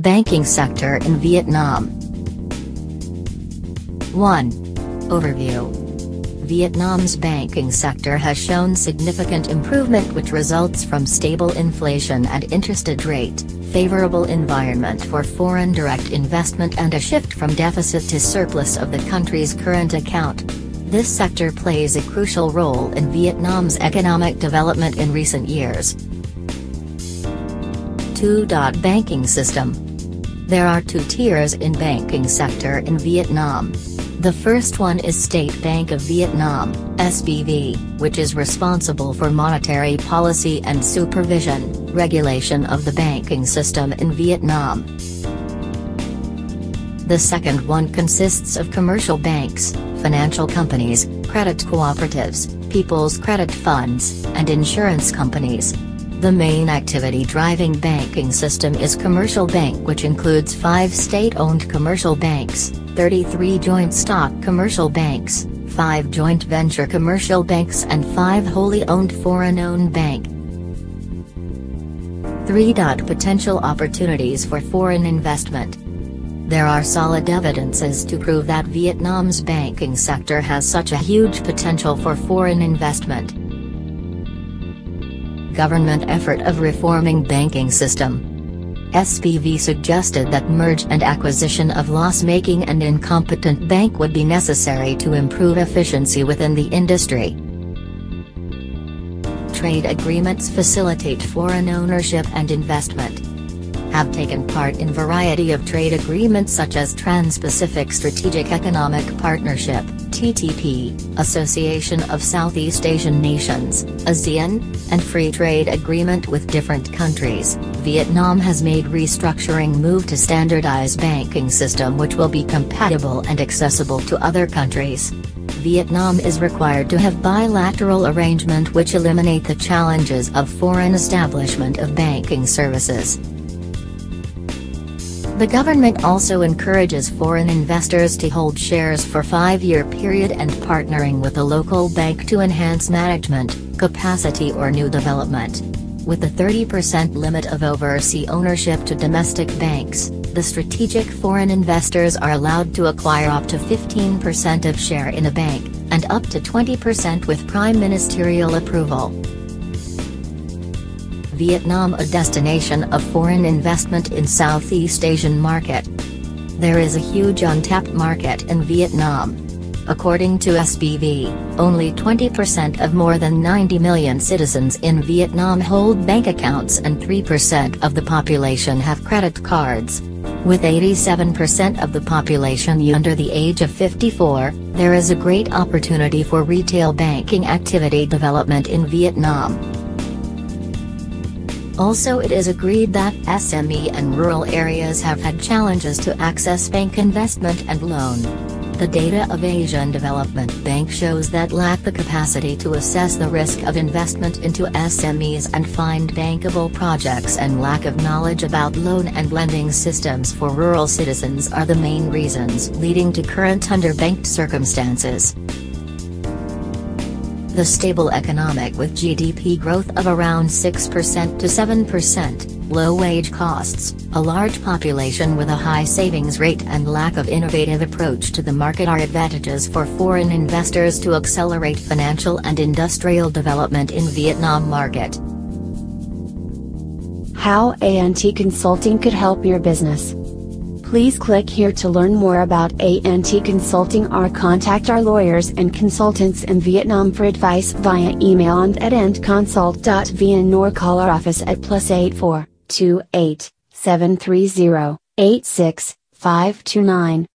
Banking sector in Vietnam 1. Overview Vietnam's banking sector has shown significant improvement which results from stable inflation and interest rate, favorable environment for foreign direct investment and a shift from deficit to surplus of the country's current account. This sector plays a crucial role in Vietnam's economic development in recent years. 2. Banking system There are two tiers in banking sector in Vietnam. The first one is State Bank of Vietnam, SBV, which is responsible for monetary policy and supervision, regulation of the banking system in Vietnam. The second one consists of commercial banks, financial companies, credit cooperatives, people's credit funds, and insurance companies. The main activity driving banking system is commercial bank which includes 5 state-owned commercial banks, 33 joint stock commercial banks, 5 joint venture commercial banks and 5 wholly owned foreign-owned bank. 3. Potential opportunities for foreign investment. There are solid evidences to prove that Vietnam's banking sector has such a huge potential for foreign investment. Government effort of reforming banking system. SBV suggested that merge and acquisition of loss-making and incompetent bank would be necessary to improve efficiency within the industry. Trade agreements facilitate foreign ownership and investment. Have taken part in variety of trade agreements such as Trans-Pacific Strategic Economic Partnership, TTP, Association of Southeast Asian Nations, ASEAN, and Free Trade Agreement with different countries. Vietnam has made restructuring move to standardize banking system which will be compatible and accessible to other countries. Vietnam is required to have bilateral arrangement which eliminate the challenges of foreign establishment of banking services. The government also encourages foreign investors to hold shares for five-year period and partnering with a local bank to enhance management, capacity or new development. With the 30% limit of overseas ownership to domestic banks, the strategic foreign investors are allowed to acquire up to 15% of share in a bank, and up to 20% with prime ministerial approval. Vietnam a destination of foreign investment in Southeast Asian market. There is a huge untapped market in Vietnam. According to SBV, only 20% of more than 90 million citizens in Vietnam hold bank accounts and 3% of the population have credit cards. With 87% of the population under the age of 54, there is a great opportunity for retail banking activity development in Vietnam. Also it is agreed that SME and rural areas have had challenges to access bank investment and loan. The data of Asian Development Bank shows that lack the capacity to assess the risk of investment into SMEs and find bankable projects and lack of knowledge about loan and lending systems for rural citizens are the main reasons leading to current underbanked circumstances. The stable economic with GDP growth of around 6% to 7%, low wage costs, a large population with a high savings rate and lack of innovative approach to the market are advantages for foreign investors to accelerate financial and industrial development in Vietnam market. How ANT Consulting could help your business. Please click here to learn more about ANT Consulting or contact our lawyers and consultants in Vietnam for advice via email on at antconsult.vn or call our office at plus 84 28 730 86 529.